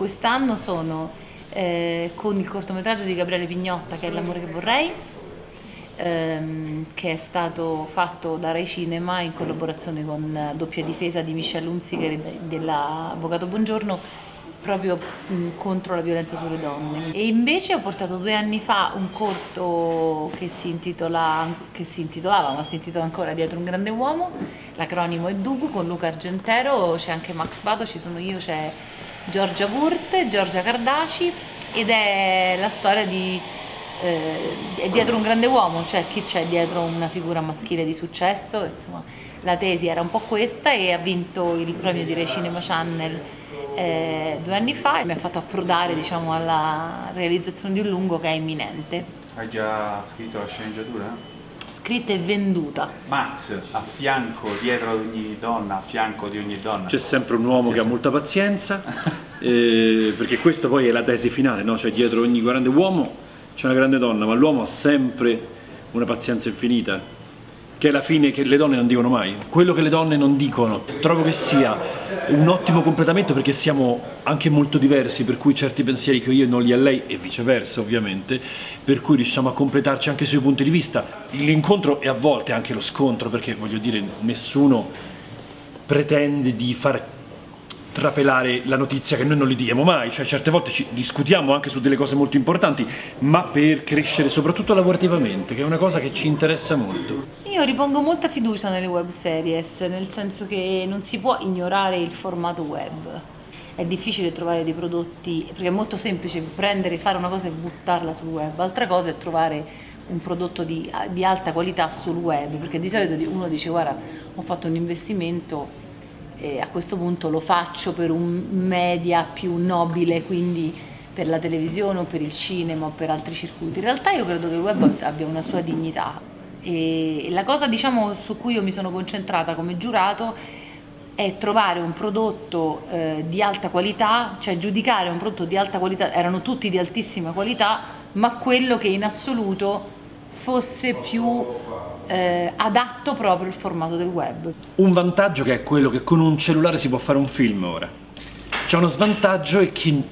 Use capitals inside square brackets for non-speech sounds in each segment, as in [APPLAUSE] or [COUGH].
quest'anno sono eh, con il cortometraggio di Gabriele Pignotta che è L'amore che vorrei, ehm, che è stato fatto da Rai Cinema in collaborazione con Doppia Difesa di Michelle Unziger dell'Avvocato Buongiorno proprio mh, contro la violenza sulle donne. E invece ho portato due anni fa un corto che si, intitola, che si intitolava, ma si intitola ancora Dietro un grande uomo, l'acronimo è DUG con Luca Argentero, c'è anche Max Vado, ci sono io, c'è Giorgia Wurt, Giorgia Cardaci ed è la storia di eh, dietro un grande uomo, cioè chi c'è dietro una figura maschile di successo, insomma la tesi era un po' questa e ha vinto il premio di Rai Cinema Channel eh, due anni fa e mi ha fatto approdare diciamo, alla realizzazione di un lungo che è imminente. Hai già scritto la sceneggiatura? Scritta e venduta. Max, a fianco, dietro ad ogni donna, a fianco di ogni donna. C'è sempre un uomo che ha molta pazienza, [LAUGHS] eh, perché questa poi è la tesi finale, no? cioè dietro ogni grande uomo c'è una grande donna, ma l'uomo ha sempre una pazienza infinita che è la fine che le donne non dicono mai, quello che le donne non dicono. Trovo che sia un ottimo completamento perché siamo anche molto diversi, per cui certi pensieri che io non li ha lei e viceversa ovviamente, per cui riusciamo a completarci anche sui punti di vista. L'incontro e a volte anche lo scontro, perché voglio dire nessuno pretende di far trapelare la notizia che noi non li diamo mai, cioè certe volte ci discutiamo anche su delle cose molto importanti, ma per crescere soprattutto lavorativamente, che è una cosa che ci interessa molto. Io ripongo molta fiducia nelle web series, nel senso che non si può ignorare il formato web. È difficile trovare dei prodotti, perché è molto semplice prendere, fare una cosa e buttarla sul web, altra cosa è trovare un prodotto di, di alta qualità sul web, perché di solito uno dice guarda ho fatto un investimento e a questo punto lo faccio per un media più nobile, quindi per la televisione o per il cinema o per altri circuiti. In realtà io credo che il web abbia una sua dignità e la cosa diciamo, su cui io mi sono concentrata come giurato è trovare un prodotto eh, di alta qualità, cioè giudicare un prodotto di alta qualità, erano tutti di altissima qualità, ma quello che in assoluto fosse più eh, adatto proprio al formato del web. Un vantaggio che è quello che con un cellulare si può fare un film ora. C'è uno svantaggio è che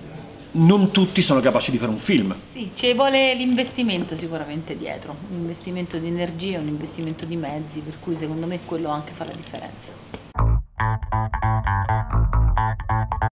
non tutti sono capaci di fare un film. Sì, ci vuole l'investimento sicuramente dietro, un investimento di energia, un investimento di mezzi, per cui secondo me quello anche fa la differenza.